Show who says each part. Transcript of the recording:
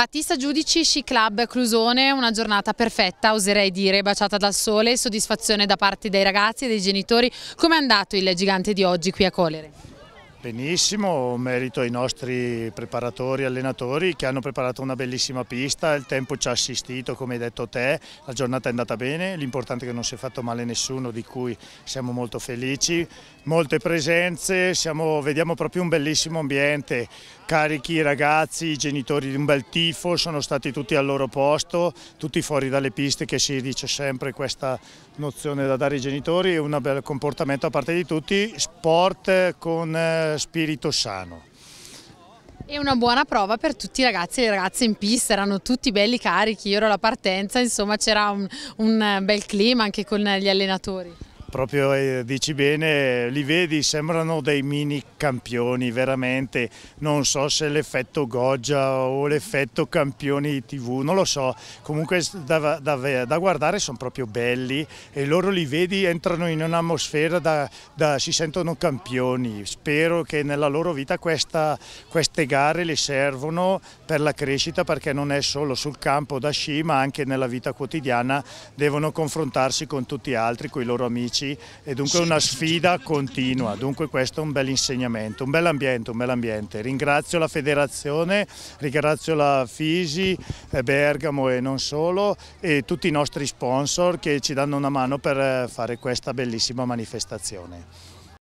Speaker 1: Battista Giudici, Sci Club Clusone, una giornata perfetta, oserei dire, baciata dal sole, soddisfazione da parte dei ragazzi e dei genitori. Come è andato il gigante di oggi qui a Colere?
Speaker 2: Benissimo, merito ai nostri preparatori e allenatori che hanno preparato una bellissima pista, il tempo ci ha assistito come hai detto te, la giornata è andata bene, l'importante è che non si è fatto male nessuno di cui siamo molto felici, molte presenze, siamo, vediamo proprio un bellissimo ambiente, carichi i ragazzi, i genitori di un bel tifo, sono stati tutti al loro posto, tutti fuori dalle piste che si dice sempre questa nozione da dare ai genitori, un bel comportamento a parte di tutti, sport con spirito sano.
Speaker 1: E una buona prova per tutti i ragazzi e le ragazze in pista, erano tutti belli carichi, io ero alla partenza, insomma c'era un, un bel clima anche con gli allenatori
Speaker 2: proprio eh, dici bene, li vedi, sembrano dei mini campioni, veramente, non so se l'effetto Goggia o l'effetto campioni tv, non lo so, comunque da, da, da, guardare sono proprio belli e loro li vedi, entrano in un'atmosfera da, da, si sentono campioni, spero che nella loro vita questa, queste gare le servono per la crescita perché non è solo sul campo da sci ma anche nella vita quotidiana devono confrontarsi con tutti gli altri, con i loro amici amici e dunque una sfida continua, dunque questo è un bel insegnamento, un bel ambiente, un bel ambiente. Ringrazio la federazione, ringrazio la Fisi, eh, Bergamo e non solo e tutti i nostri sponsor che ci danno una mano per eh, fare questa bellissima manifestazione.